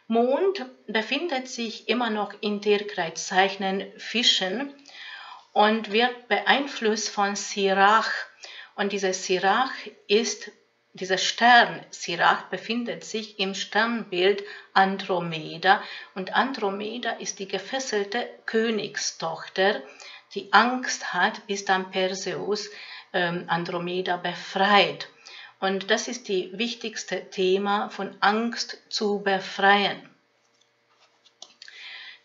Mond befindet sich immer noch in Tierkreiszeichen Fischen und wird beeinflusst von Sirach, und dieser Sirach ist, dieser Stern Sirach befindet sich im Sternbild Andromeda und Andromeda ist die gefesselte Königstochter, die Angst hat, bis dann Perseus ähm, Andromeda befreit. Und das ist das wichtigste Thema von Angst zu befreien.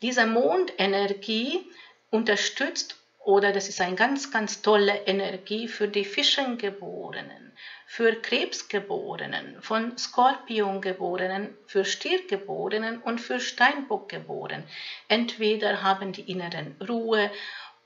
Diese Mondenergie unterstützt oder das ist eine ganz, ganz tolle Energie für die Fischengeborenen, für Krebsgeborenen, von Skorpiongeborenen, für Stiergeborenen und für Steinbockgeborenen. Entweder haben die inneren Ruhe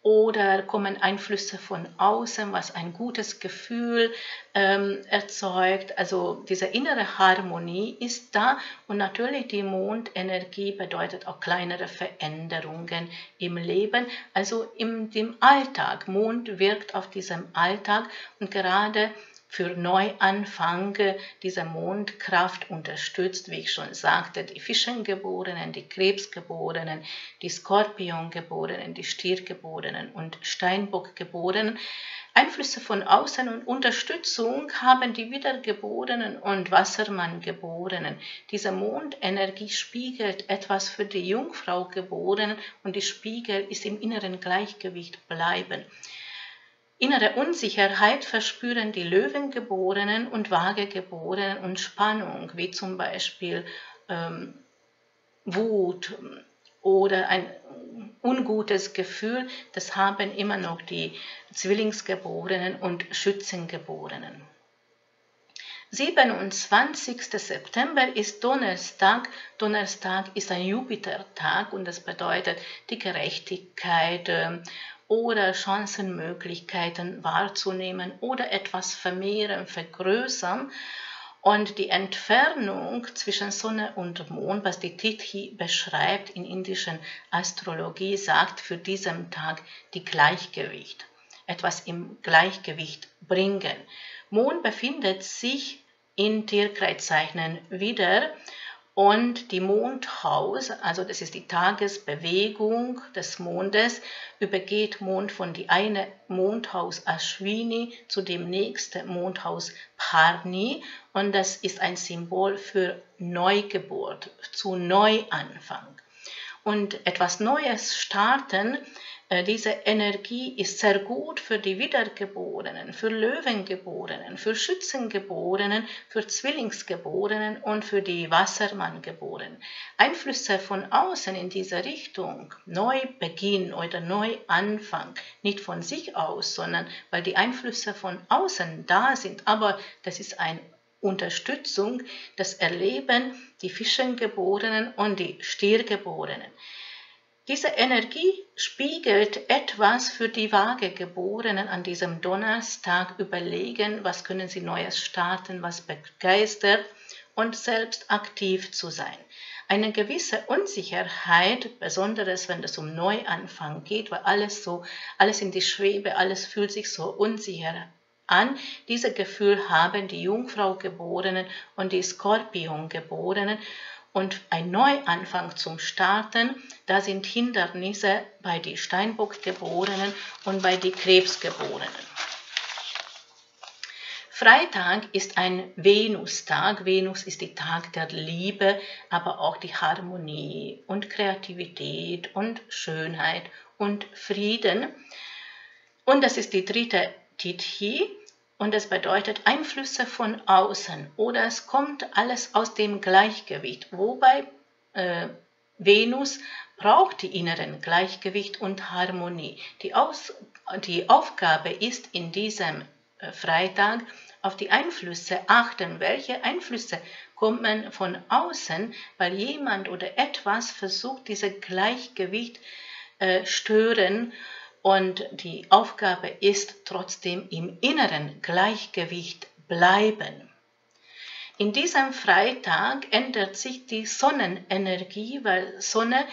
oder kommen Einflüsse von außen, was ein gutes Gefühl ähm, erzeugt. Also diese innere Harmonie ist da und natürlich die Mondenergie bedeutet auch kleinere Veränderungen im Leben, also im dem Alltag. Mond wirkt auf diesem Alltag und gerade für Neuanfang dieser Mondkraft unterstützt, wie ich schon sagte, die Fischengeborenen, die Krebsgeborenen, die Skorpiongeborenen, die Stiergeborenen und Steinbockgeborenen. Einflüsse von außen und Unterstützung haben die Wiedergeborenen und Wassermanngeborenen. Diese Mondenergie spiegelt etwas für die Jungfraugeborenen und die Spiegel ist im inneren Gleichgewicht bleiben. Innere Unsicherheit verspüren die Löwengeborenen und Waagegeborenen und Spannung, wie zum Beispiel ähm, Wut oder ein ungutes Gefühl, das haben immer noch die Zwillingsgeborenen und Schützengeborenen. 27. September ist Donnerstag. Donnerstag ist ein Jupitertag und das bedeutet die Gerechtigkeit, ähm, oder Chancenmöglichkeiten wahrzunehmen oder etwas vermehren, vergrößern. Und die Entfernung zwischen Sonne und Mond, was die Tithi beschreibt in indischen Astrologie, sagt für diesen Tag die Gleichgewicht. Etwas im Gleichgewicht bringen. Mond befindet sich in Tierkreiszeichen wieder und die Mondhaus, also das ist die Tagesbewegung des Mondes, übergeht Mond von die eine Mondhaus Ashwini zu dem nächsten Mondhaus Parni und das ist ein Symbol für Neugeburt, zu Neuanfang. und etwas Neues starten, diese Energie ist sehr gut für die Wiedergeborenen, für Löwengeborenen, für Schützengeborenen, für Zwillingsgeborenen und für die Wassermanngeborenen. Einflüsse von außen in diese Richtung, Neubeginn oder Neuanfang, nicht von sich aus, sondern weil die Einflüsse von außen da sind, aber das ist eine Unterstützung, das erleben die Fischengeborenen und die Stiergeborenen. Diese Energie spiegelt etwas für die Waagegeborenen an diesem Donnerstag überlegen, was können sie Neues starten, was begeistert und selbst aktiv zu sein. Eine gewisse Unsicherheit, besonders wenn es um Neuanfang geht, weil alles so, alles in die Schwebe, alles fühlt sich so unsicher an. Dieses Gefühl haben die Jungfrau Geborenen und die Skorpion Geborenen und ein Neuanfang zum Starten, da sind Hindernisse bei die Steinbock-Geborenen und bei die Krebsgeborenen. Freitag ist ein Venustag. Venus ist die Tag der Liebe, aber auch die Harmonie und Kreativität und Schönheit und Frieden. Und das ist die dritte Tithi. Und das bedeutet Einflüsse von außen oder es kommt alles aus dem Gleichgewicht, wobei äh, Venus braucht die inneren Gleichgewicht und Harmonie. Die, Aus die Aufgabe ist in diesem äh, Freitag auf die Einflüsse achten. Welche Einflüsse kommen von außen, weil jemand oder etwas versucht, dieses Gleichgewicht äh, stören und die Aufgabe ist trotzdem im inneren Gleichgewicht bleiben. In diesem Freitag ändert sich die Sonnenenergie, weil Sonne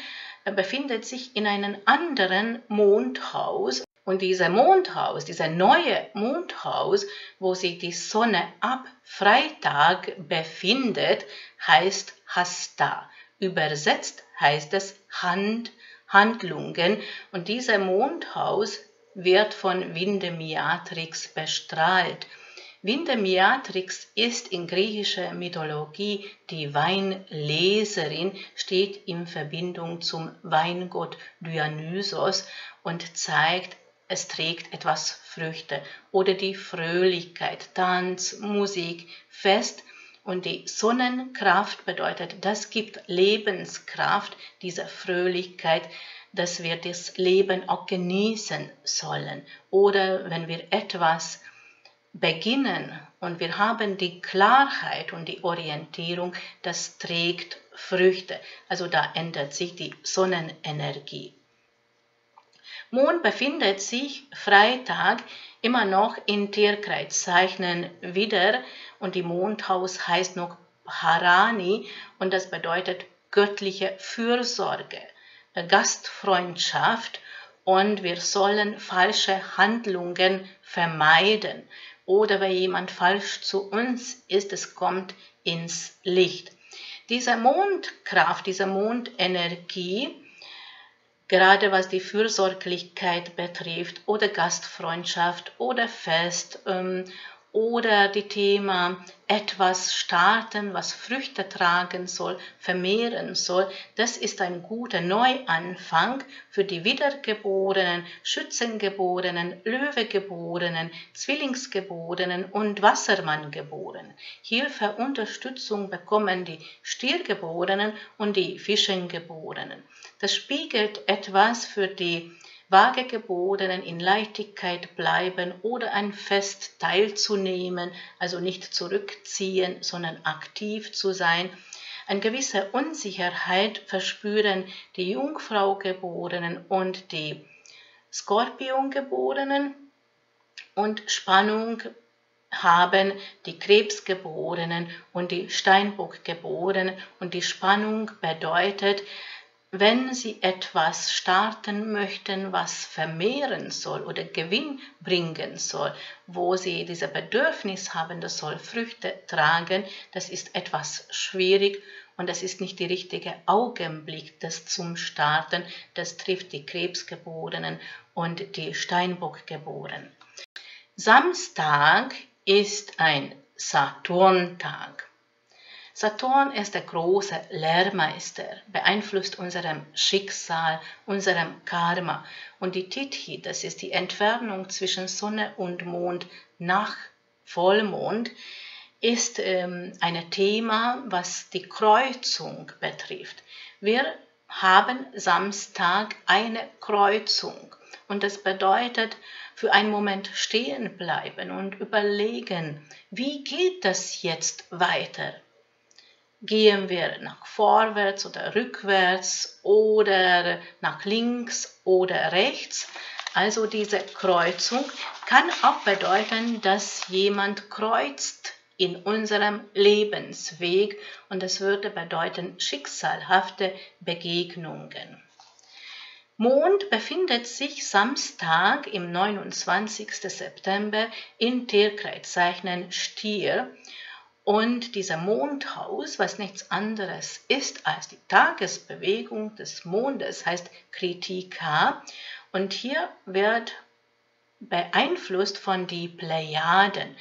befindet sich in einem anderen Mondhaus. Und dieser Mondhaus, dieser neue Mondhaus, wo sich die Sonne ab Freitag befindet, heißt Hasta. Übersetzt heißt es Hand Handlungen und dieser Mondhaus wird von Vindemiatrix bestrahlt. Vindemiatrix ist in griechischer Mythologie die Weinleserin, steht in Verbindung zum Weingott Dionysos und zeigt, es trägt etwas Früchte oder die Fröhlichkeit, Tanz, Musik, Fest und die Sonnenkraft bedeutet, das gibt Lebenskraft, diese Fröhlichkeit, dass wir das Leben auch genießen sollen. Oder wenn wir etwas beginnen und wir haben die Klarheit und die Orientierung, das trägt Früchte. Also da ändert sich die Sonnenenergie. Mond befindet sich Freitag immer noch in Tierkreiszeichen wieder und die Mondhaus heißt noch Harani und das bedeutet göttliche Fürsorge, Gastfreundschaft und wir sollen falsche Handlungen vermeiden oder wenn jemand falsch zu uns ist, es kommt ins Licht. Diese Mondkraft, diese Mondenergie gerade was die Fürsorglichkeit betrifft oder Gastfreundschaft oder Fest ähm, oder die Thema etwas starten, was Früchte tragen soll, vermehren soll, das ist ein guter Neuanfang für die Wiedergeborenen, Schützengeborenen, Löwegeborenen, Zwillingsgeborenen und Wassermanngeborenen. Hilfe, Unterstützung bekommen die Stiergeborenen und die Fischengeborenen. Das spiegelt etwas für die Waagegeborenen in Leichtigkeit bleiben oder ein Fest teilzunehmen, also nicht zurückziehen, sondern aktiv zu sein. Eine gewisse Unsicherheit verspüren die Jungfraugeborenen und die Skorpiongeborenen und Spannung haben die Krebsgeborenen und die Steinbockgeborenen und die Spannung bedeutet, wenn Sie etwas starten möchten, was vermehren soll oder Gewinn bringen soll, wo Sie dieses Bedürfnis haben, das soll Früchte tragen, das ist etwas schwierig und das ist nicht der richtige Augenblick, das zum Starten, das trifft die Krebsgeborenen und die Steinbockgeborenen. Samstag ist ein Saturntag. Saturn ist der große Lehrmeister, beeinflusst unserem Schicksal, unserem Karma. Und die Tithi, das ist die Entfernung zwischen Sonne und Mond nach Vollmond, ist ähm, ein Thema, was die Kreuzung betrifft. Wir haben Samstag eine Kreuzung. Und das bedeutet, für einen Moment stehen bleiben und überlegen, wie geht das jetzt weiter? Gehen wir nach vorwärts oder rückwärts oder nach links oder rechts? Also diese Kreuzung kann auch bedeuten, dass jemand kreuzt in unserem Lebensweg und das würde bedeuten schicksalhafte Begegnungen. Mond befindet sich Samstag im 29. September in Tierkreiszeichen Stier und dieser Mondhaus, was nichts anderes ist als die Tagesbewegung des Mondes, heißt Kritika und hier wird beeinflusst von die Plejaden.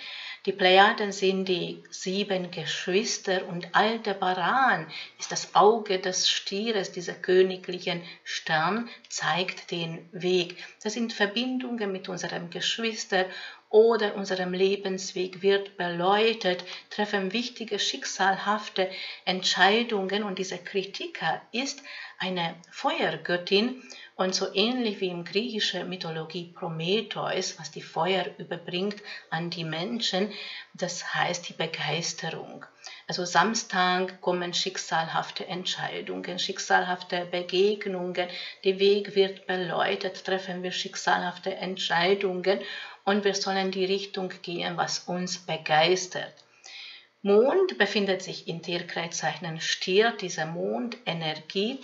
Die Plejaden sind die sieben Geschwister und Aldebaran ist das Auge des Stieres, dieser königlichen Stern, zeigt den Weg. Das sind Verbindungen mit unserem Geschwister oder unserem Lebensweg wird beleuchtet, treffen wichtige schicksalhafte Entscheidungen. Und diese Kritiker ist eine Feuergöttin. Und so ähnlich wie im griechischen Mythologie Prometheus, was die Feuer überbringt an die Menschen, das heißt die Begeisterung. Also Samstag kommen schicksalhafte Entscheidungen, schicksalhafte Begegnungen, der Weg wird beleuchtet, treffen wir schicksalhafte Entscheidungen und wir sollen die Richtung gehen, was uns begeistert. Mond befindet sich in Tierkreiszeichen Stier, diese Mondenergie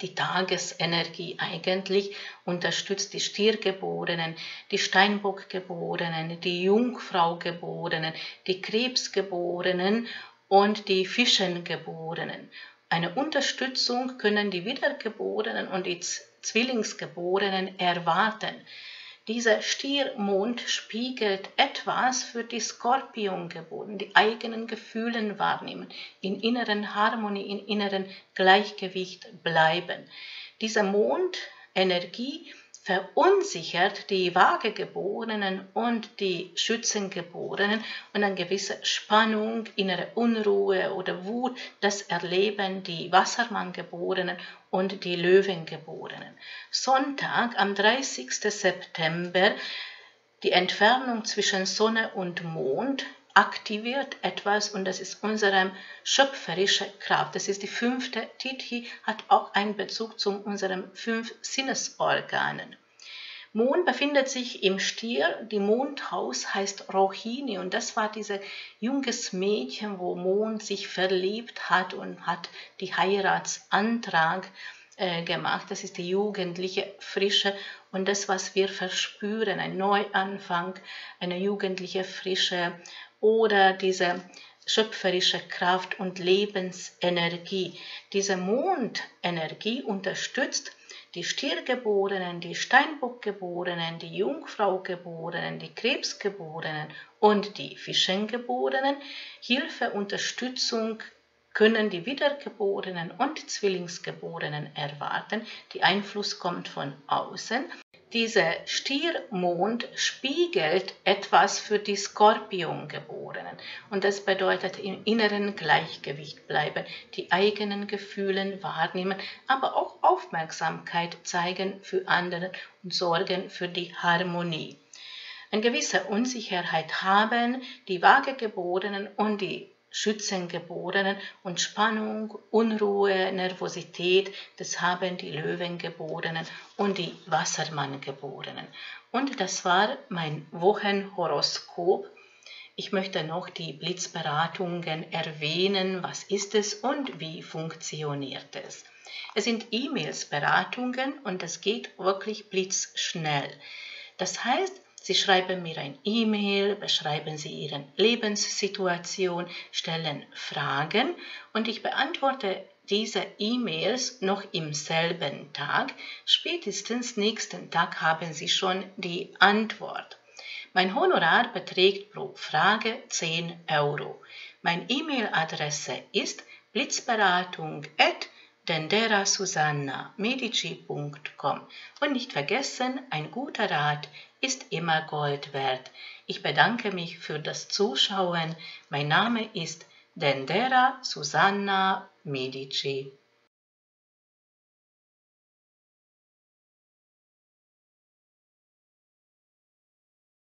die Tagesenergie eigentlich unterstützt die Stiergeborenen, die Steinbockgeborenen, die Jungfraugeborenen, die Krebsgeborenen und die Fischengeborenen. Eine Unterstützung können die Wiedergeborenen und die Zwillingsgeborenen erwarten. Dieser Stiermond spiegelt etwas für die Skorpiongeborenen, die eigenen Gefühlen wahrnehmen, in inneren Harmonie, in inneren Gleichgewicht bleiben. Diese Mondenergie verunsichert die Waagegeborenen und die Schützengeborenen und eine gewisse Spannung, innere Unruhe oder Wut, das erleben die Wassermanngeborenen und die Löwengeborenen. Sonntag am 30. September die Entfernung zwischen Sonne und Mond aktiviert etwas und das ist unsere schöpferische Kraft. Das ist die fünfte Tithi, hat auch einen Bezug zu unseren fünf Sinnesorganen. Mond befindet sich im Stier, die Mondhaus heißt Rohini und das war dieses junges Mädchen, wo Mond sich verliebt hat und hat die Heiratsantrag äh, gemacht. Das ist die jugendliche Frische und das, was wir verspüren, ein Neuanfang, eine jugendliche Frische oder diese schöpferische Kraft und Lebensenergie. Diese Mondenergie unterstützt die Stiergeborenen, die Steinbockgeborenen, die Jungfraugeborenen, die Krebsgeborenen und die Fischengeborenen. Hilfe, Unterstützung können die Wiedergeborenen und Zwillingsgeborenen erwarten. Die Einfluss kommt von außen. Dieser Stiermond spiegelt etwas für die Skorpiongeborenen und das bedeutet im inneren Gleichgewicht bleiben, die eigenen Gefühle wahrnehmen, aber auch Aufmerksamkeit zeigen für andere und sorgen für die Harmonie. Eine gewisse Unsicherheit haben die Waagegeborenen und die Schützengeborenen und Spannung, Unruhe, Nervosität, das haben die Löwengeborenen und die Wassermanngeborenen. Und das war mein Wochenhoroskop. Ich möchte noch die Blitzberatungen erwähnen, was ist es und wie funktioniert es. Es sind E-Mails-Beratungen und es geht wirklich blitzschnell. Das heißt, Sie schreiben mir ein E-Mail, beschreiben Sie Ihre Lebenssituation, stellen Fragen und ich beantworte diese E-Mails noch im selben Tag. Spätestens nächsten Tag haben Sie schon die Antwort. Mein Honorar beträgt pro Frage 10 Euro. Meine E-Mail-Adresse ist blitzberatung.denderasusanna.medici.com und nicht vergessen, ein guter Rat ist immer Gold wert. Ich bedanke mich für das Zuschauen. Mein Name ist Dendera Susanna Medici.